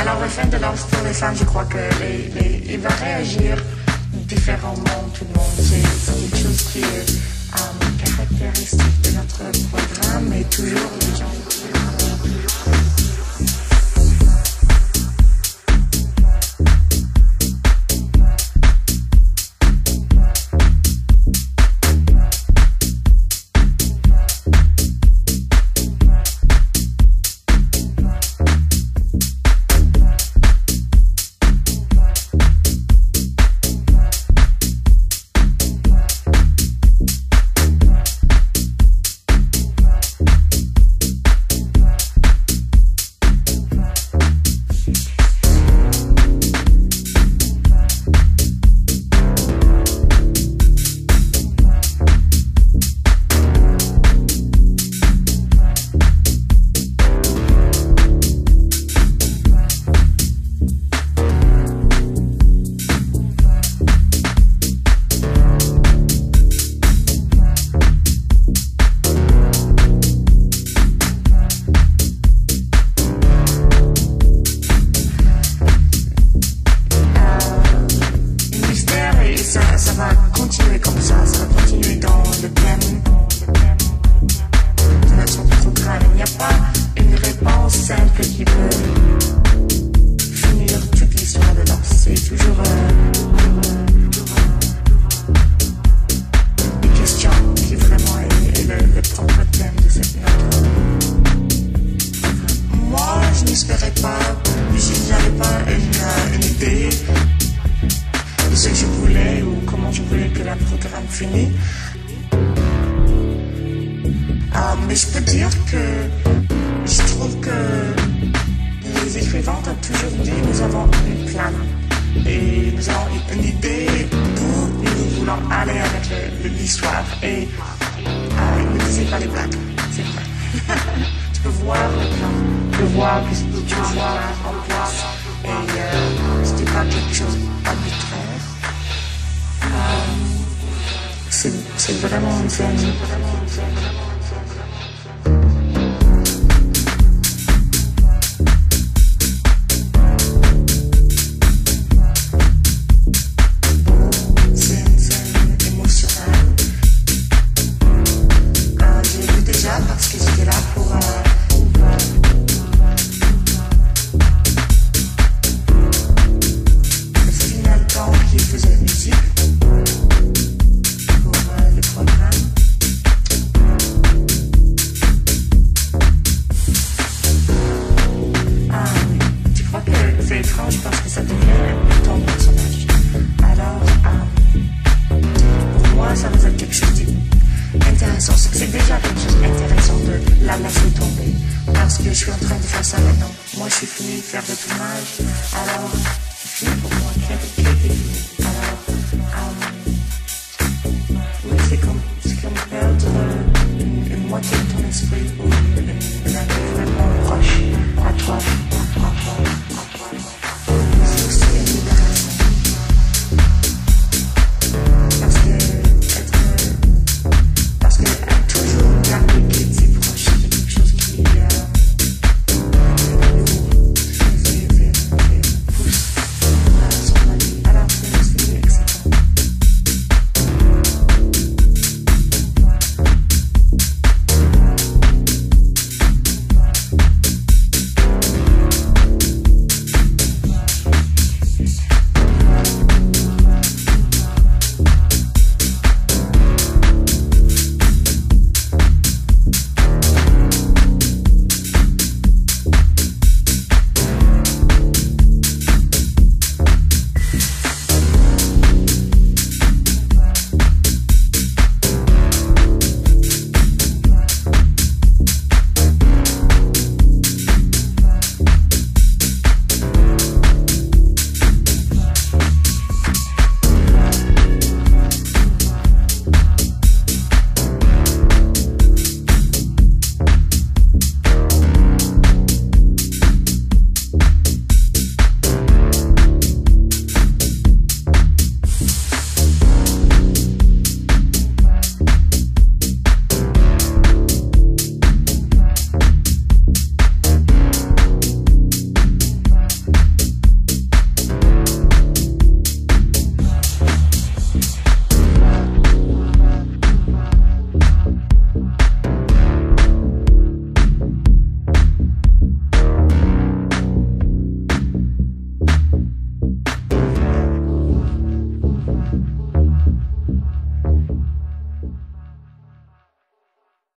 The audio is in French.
Alors la fin de l'heure pour les femmes, je crois qu'il va réagir différemment tout le monde. C'est quelque chose qui est caractéristique de notre programme et toujours les gens ça, continuer comme ça, ça va continuer dans le thème de notre programme. Il n'y a pas une réponse simple qui peut finir toute l'histoire de l'art. C'est toujours euh, une question qui vraiment est, le, le propre thème de cette note. Moi, je n'espérais pas, je n'avais pas je programme finisse. Euh, mais je peux dire que je trouve que les écrivains ont toujours dit nous avons un plan et nous avons une idée d'où nous voulons aller avec l'histoire. Et ils ne pas les blagues, c'est vrai. tu peux voir le plan, tu peux voir tu peux voir en place et euh, c'était pas quelque chose d'arbitraire. C'est c'est vraiment une que je suis en train